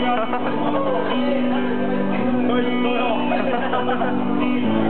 はい、どうぞ。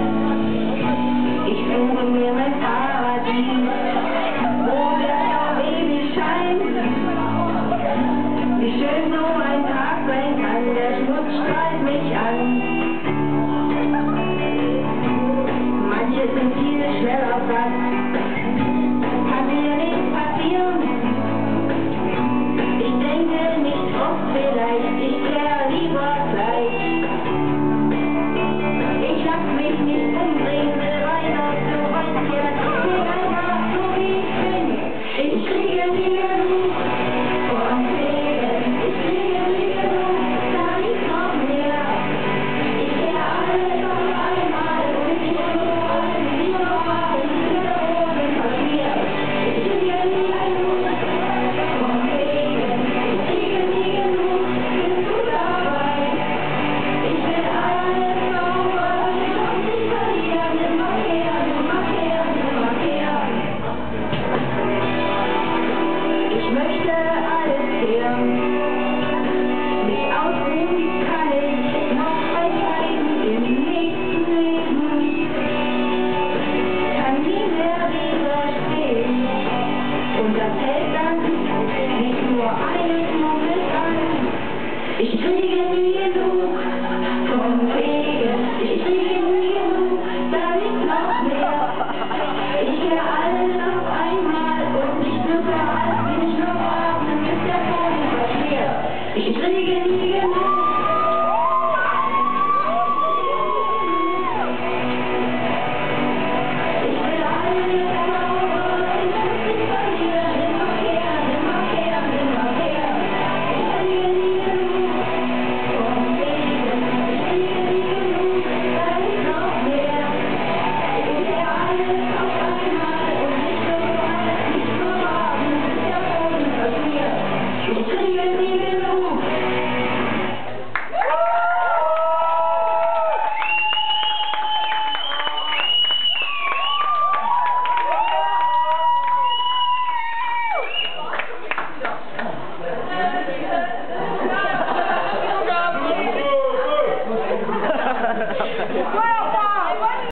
Ich will dir nie